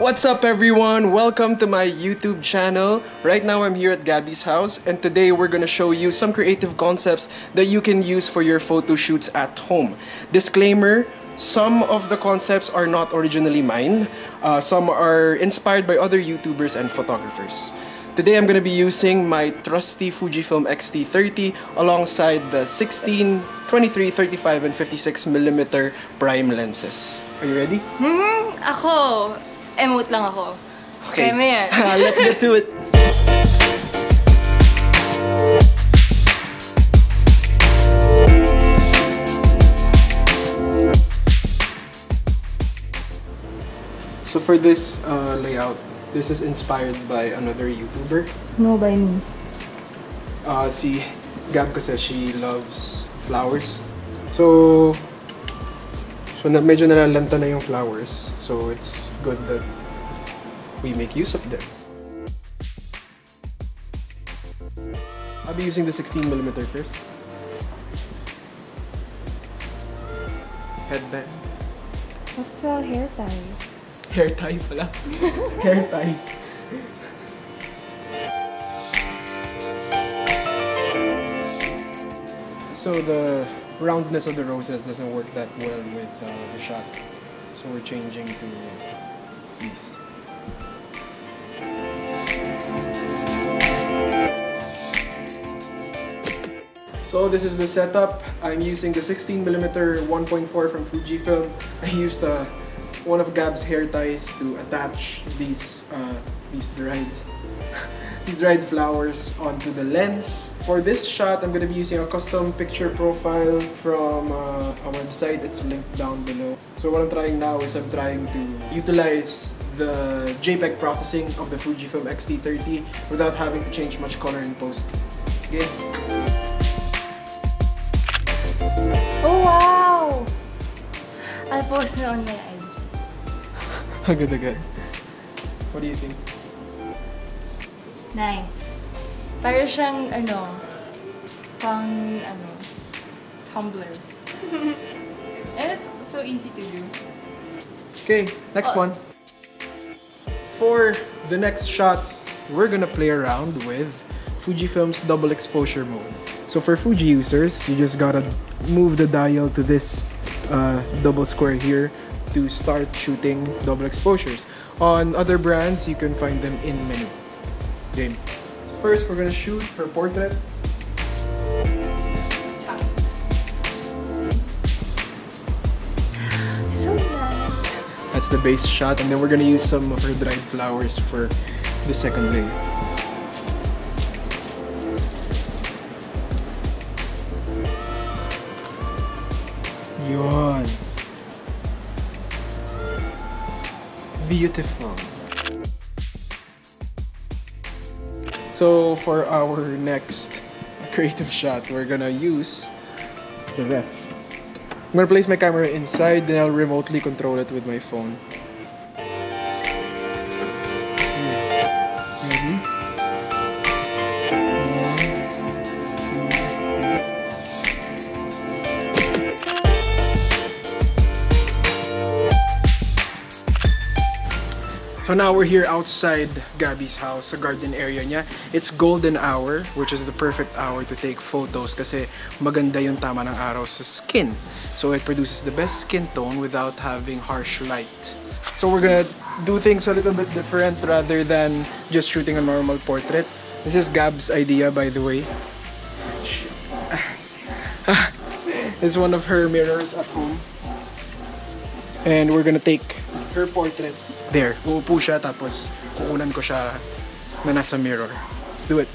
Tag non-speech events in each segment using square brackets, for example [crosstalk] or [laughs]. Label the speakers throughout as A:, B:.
A: What's up everyone? Welcome to my YouTube channel. Right now I'm here at Gabbi's house and today we're gonna show you some creative concepts that you can use for your photo shoots at home. Disclaimer, some of the concepts are not originally mine. Uh, some are inspired by other YouTubers and photographers. Today I'm gonna be using my trusty Fujifilm X-T30 alongside the 16, 23, 35, and 56 millimeter prime lenses. Are you ready?
B: Hmm, ako, emote lang ako. Kaya mo yan. [laughs]
A: Let's get to it. So for this uh, layout, this is inspired by another YouTuber.
B: No by me.
A: Uh, si Gab kasi she loves flowers. So, so na, medyo nalalanta na yung flowers. So it's good that we make use of them. I'll be using the 16mm first. Headband.
B: What's a hair tie?
A: Hair tie pala. [laughs] Hair tie. So the roundness of the roses doesn't work that well with uh, the shot. So we're changing to So this is the setup. I'm using the 16mm 1.4 from Fujifilm. I used uh, one of Gab's hair ties to attach these uh, these dried [laughs] dried flowers onto the lens. For this shot, I'm gonna be using a custom picture profile from uh, a website. It's linked down below. So what I'm trying now is I'm trying to utilize the JPEG processing of the Fujifilm X-T30 without having to change much color in post. Okay.
B: Oh, wow! I'll post it on my IG.
A: Agad agad. What do you think?
B: Nice. Para siyang, ano, pang, ano, Tumblr. [laughs] So easy to do.
A: Okay, next
B: Oh.
A: one. For the next shots, we're gonna play around with Fujifilm's double exposure mode. So for Fuji users, you just gotta move the dial to this uh, double square here to start shooting double exposures. On other brands, you can find them in menu. Game. So first, we're gonna shoot her portrait. The base shot, and then we're gonna use some of her dried flowers for the second layer. Yun. Beautiful. So for our next creative shot, we're gonna use the ref. I'm gonna place my camera inside, then I'll remotely control it with my phone. So now we're here outside Gabby's house, sa garden area niya. It's golden hour, which is the perfect hour to take photos kasi maganda yung tama ng araw sa skin. So it produces the best skin tone without having harsh light. So we're gonna do things a little bit different rather than just shooting a normal portrait. This is Gab's idea, by the way. [sighs] it's one of her mirrors at home. And we're gonna take her portrait there. Uupo siya tapos kukunan ko siya na nasa mirror. Let's do it.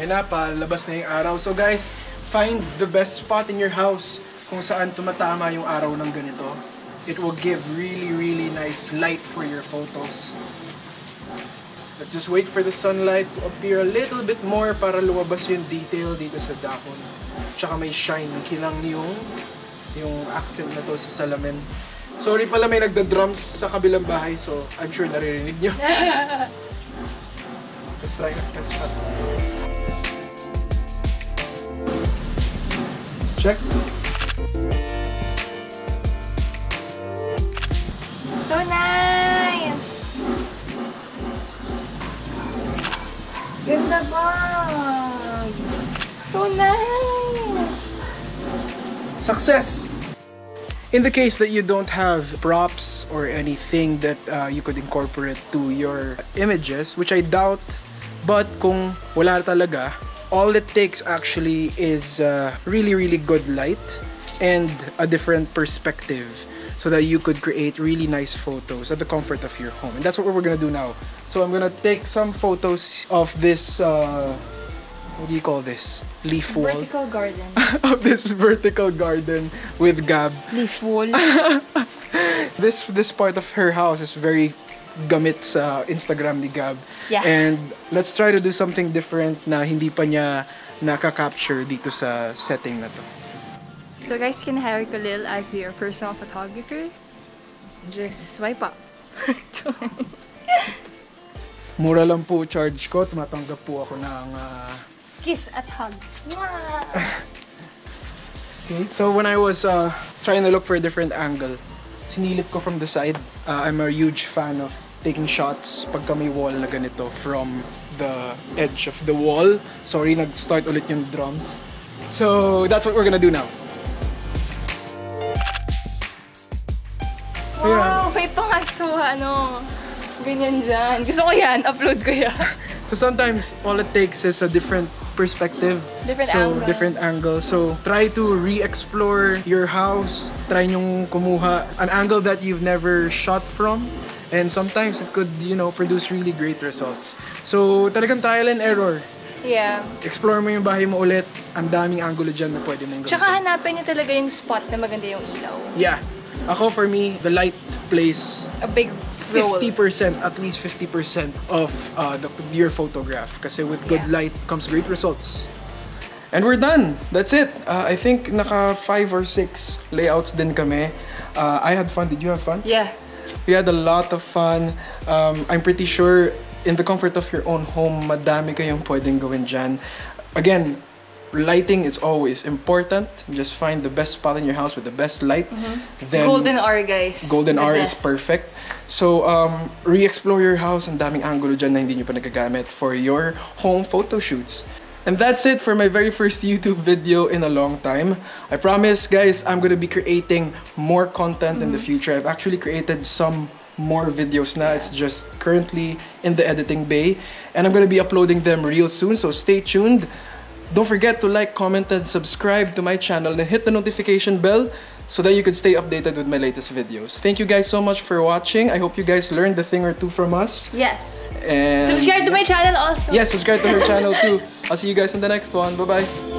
A: Yan na, palabas na yung araw. So guys, find the best spot in your house kung saan tumatama yung araw ng ganito. It will give really, really nice light for your photos. Let's just wait for the sunlight to appear a little bit more para lumabas yung detail dito sa dahon. Tsaka may shine, kilang yung yung accent na to sa salamin. Sorry pala may nagda-drums sa kabilang bahay, so I'm sure naririnig nyo. [laughs] Let's try it. Let's try Check.
B: So nice! Ganda ba? So nice!
A: Success! In the case that you don't have props or anything that uh, you could incorporate to your images, which I doubt, but kung wala talaga, all it takes actually is uh, really, really good light and a different perspective so that you could create really nice photos at the comfort of your home. And that's what we're gonna do now. So I'm gonna take some photos of this, uh, what do you call this? Leaf wall.
B: Vertical garden. [laughs]
A: of this vertical garden with Gab.
B: Leaf wall. [laughs]
A: This this part of her house is very gamit sa Instagram ni Gab.
B: Yeah.
A: And let's try to do something different na hindi pa niya nakaka-capture dito sa setting na to.
B: So guys, you can hire Khalil as your personal photographer. Just swipe up. [laughs]
A: Mura lang po charge ko. Tumatanggap po ako ng... ah,
B: Kiss at hug. [laughs]
A: Okay. So when I was uh, trying to look for a different angle, sinilip ko from the side. Uh, I'm a huge fan of taking shots pagka may wall na ganito from the edge of the wall. Sorry, nag-start ulit yung drums. So that's what we're gonna do now.
B: Wow, may pangaso, ano. Ganyan dyan. Gusto ko yan. Upload ko yan.
A: So sometimes all it takes is a different perspective.
B: Different
A: so,
B: angle.
A: different angle. So try to re-explore your house. Try nyong kumuha an angle that you've never shot from. And sometimes it could, you know, produce really great results. So talagang trial and error.
B: Yeah.
A: Explore mo yung bahay mo ulit. Ang daming angulo dyan na pwede mong gawin.
B: Tsaka hanapin niyo talaga yung spot na maganda yung ilaw.
A: Yeah. Ako for me, the light plays
B: A big.
A: 50%, at least 50% of uh, the, your photograph. Kasi with good
B: Yeah.
A: light comes great results. And we're done. That's it. Uh, I think naka five or six layouts din kami. Uh, I had fun. Did you have fun?
B: Yeah.
A: We had a lot of fun. Um, I'm pretty sure in the comfort of your own home, madami kayong pwedeng gawin dyan. Again, lighting is always important. Just find the best spot in your house with the best light. Then
B: Golden hour, guys.
A: Golden
B: The
A: hour is perfect. So, um, re-explore your house. Ang daming angulo dyan na hindi nyo pa nagagamit for your home photo shoots. And that's it for my very first YouTube video in a long time. I promise, guys, I'm gonna be creating more content in the
B: Mm-hmm.
A: future. I've actually created some more videos now. It's just currently in the editing bay. And I'm gonna be uploading them real soon, so stay tuned. Don't forget to like, comment, and subscribe to my channel and hit the notification bell so that you can stay updated with my latest videos. Thank you guys so much for watching. I hope you guys learned a thing or two from us.
B: Yes.
A: And
B: Subscribe to my channel also.
A: Yeah, subscribe to her channel too. I'll see you guys in the next one. Bye bye.